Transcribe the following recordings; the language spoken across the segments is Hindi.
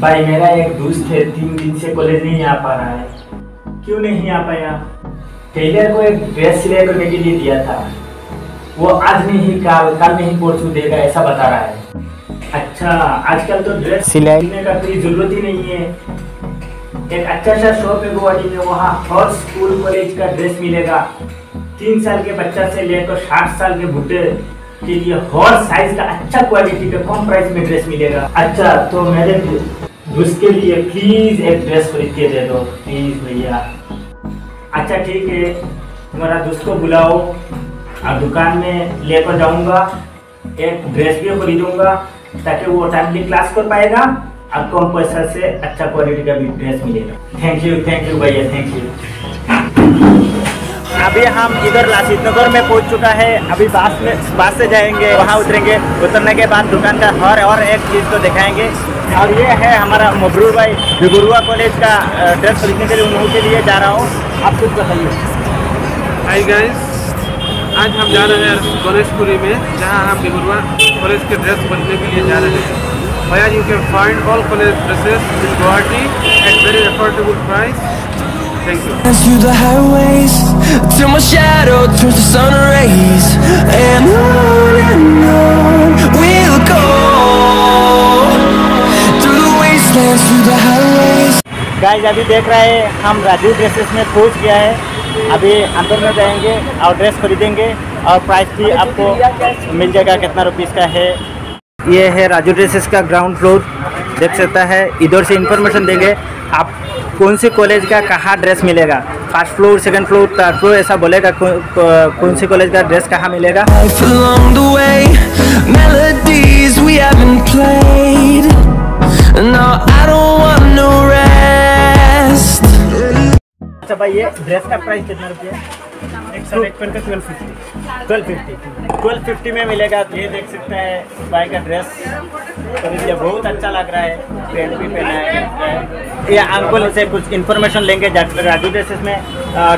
भाई मेरा एक दोस्त है तीन दिन से कॉलेज नहीं आ पा रहा है। क्यों नहीं आ पाया? टेलर को एक ड्रेस सिलाई करने के लिए दिया था। वो आज नहीं कल कल नहीं परसों देगा ऐसा बता रहा है। अच्छा आजकल तो ड्रेस सिलाई। का कोई ज़रूरत ही नहीं है। एक अच्छा सा शॉप है गुवाहाटी में वहाँ हर स्कूल कॉलेज का ड्रेस मिलेगा। तीन साल के बच्चा से लेकर साठ साल के बुढ़े के लिए हर साइज़ का अच्छा क्वालिटी का कम प्राइस में ड्रेस मिलेगा। अच्छा तो मेरे दोस्त के लिए प्लीज़ एक ड्रेस खरीद के दे दो प्लीज़ भैया। अच्छा ठीक है। तुम्हारा दोस्त को बुलाओ। और दुकान में लेकर जाऊँगा, एक ड्रेस भी खरीदूँगा, ताकि वो टाइमली क्लास कर पाएगा, और कम पैसा से अच्छा क्वालिटी का भी ड्रेस मिलेगा। थैंक यू थैंक यू भैया थैंक यू अभी हम इधर लासित नगर में पहुँच चुका है। अभी बस में, बस से जाएँगे, वहाँ उतरेंगे। उतरने के बाद दुकान का हर और एक चीज़ को दिखाएँगे। और ये है हमारा मबरूर भाई बिबुरुआ कॉलेज का ड्रेस खरीदने के लिए उन्हों के लिए जा रहा हूँ। आप कुछ बताइए। हाय गाइस आज हम जा रहे हैं गणेशपुरी में जहाँ हम बिगुरुआ कॉलेज के ड्रेस खरीदने के लिए जा रहे हैं। भैया you can find all college dresses in Guwahati at very affordable price thank you through the highways till my shadow turns to sun rays and on and on we'll go. Guys अभी देख रहे हैं, हम राजीव ड्रेसेस में पहुँच गया है। अभी अंदर में जाएँगे और ड्रेस खरीदेंगे और प्राइस भी आपको मिल जाएगा, कितना रुपीस का है। ये है राजू ड्रेसेस का ग्राउंड फ्लोर देख सकता है, इधर से इंफॉर्मेशन देंगे, आप कौन से कॉलेज का कहाँ ड्रेस मिलेगा। First floor second floor third floor ऐसा बोलेगा कौन से कॉलेज का ड्रेस कहाँ मिलेगा। अच्छा भाई ये ड्रेस का प्राइस कितना रुपया एक सौ एक का twelve fifty twelve fifty twelve fifty में मिलेगा तो ये देख सकते हैं भाई का ड्रेस खरीद लिया बहुत अच्छा लग रहा है पैंट भी पहना है ये अंकुल से कुछ इन्फॉर्मेशन लेंगे राजू ड्रेसेस में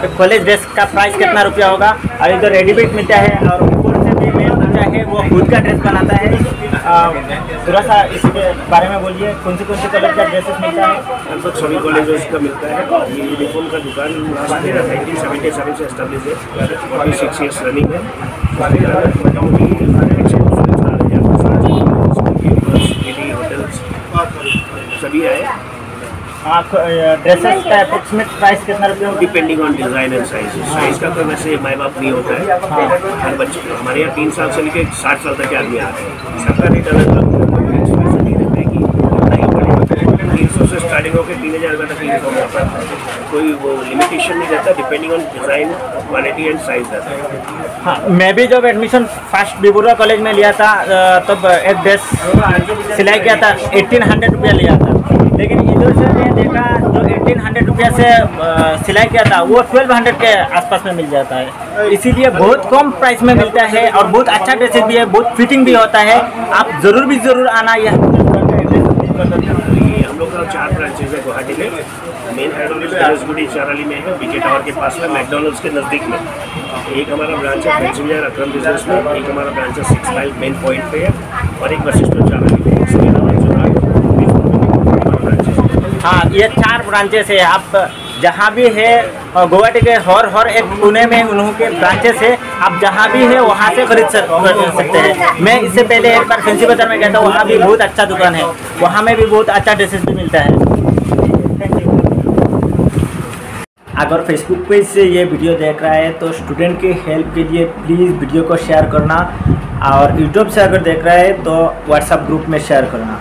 तो कॉलेज ड्रेस का प्राइस कितना रुपया होगा? और इधर रेडीमेड मिलता है और ऊपर से भी मेल बच्चा है वो खुद का ड्रेस बनाता है। थोड़ा सा इसके बारे में बोलिए कौन से कौन से कलर का ड्रेसेस मिलता है? लगभग सभी कॉलेज का मिलता है। ये यूनिफॉर्म का दुकान नाइनटीन सेवेंटी सेवन से एस्टेब्लिश है। फोर्टी सिक्स ईयर्स रनिंग है। ड्रेसेस का अप्रोक्सीमेट प्राइस कितना रुपया होगा? Depending on design and size size का तो वैसे माई बाप नहीं होता है। हर बच्चे हमारे यहाँ तीन साल से लेके साठ साल तक के आदमी आ रहे हैं। सबका रेट अलग अलग है। कि तीन सौ से स्टार्टिंग होकर तीन हज़ार तक यूनिफॉर्म आता है। कोई वो लिमिटेशन नहीं रहता। Depending on design quality and size रहता है। हाँ मैं भी जब एडमिशन फ़र्स्ट बिबुरा कॉलेज में लिया था तब एक ड्रेस सिलाई किया था एटीन हंड्रेड रुपया लिया था। लेकिन इधर से मैं देखा जो एटीन हंड्रेड रुपया से सिलाई किया था, वो ट्वेल्व हंड्रेड के आसपास में मिल जाता है। इसीलिए बहुत कम प्राइस में मिलता है और बहुत अच्छा ड्रेसेस भी है, बहुत फिटिंग भी होता है। आप ज़रूर भी ज़रूर आना, यह हम लोग चार ब्रांचेज है गुवाहाटी में। Main head office Ganeshguri Charali में है बीके टावर के पास में। मैकडोनल्ड्स के नज़दीक में एक हमारा ब्रांच है विजय अक्रम बिज़नेस में एक हमारा ब्रांच है सिक्स माइल मेन पॉइंट पे है और एक वशिष्ठ चाराली में है। इसके अलावा जो है, हमारा branches है। ये चार ब्रांचेस है। आप जहाँ भी है गुवाहाटी के हर हर एक पुणे में उन्हों के ब्रांचेस है। आप जहाँ भी है, वहाँ से खरीद सक- सकते हैं। मैं इससे पहले एक बार फैंसी बाज़ार में गया था, वहाँ भी बहुत अच्छा दुकान है। वहाँ में भी बहुत अच्छा ड्रेसेस भी मिलता है। अगर फेसबुक पेज से ये वीडियो देख रहा है तो स्टूडेंट की हेल्प के लिए प्लीज़ वीडियो को शेयर करना। और यूट्यूब से अगर देख रहा है तो व्हाट्सएप ग्रुप में शेयर करना।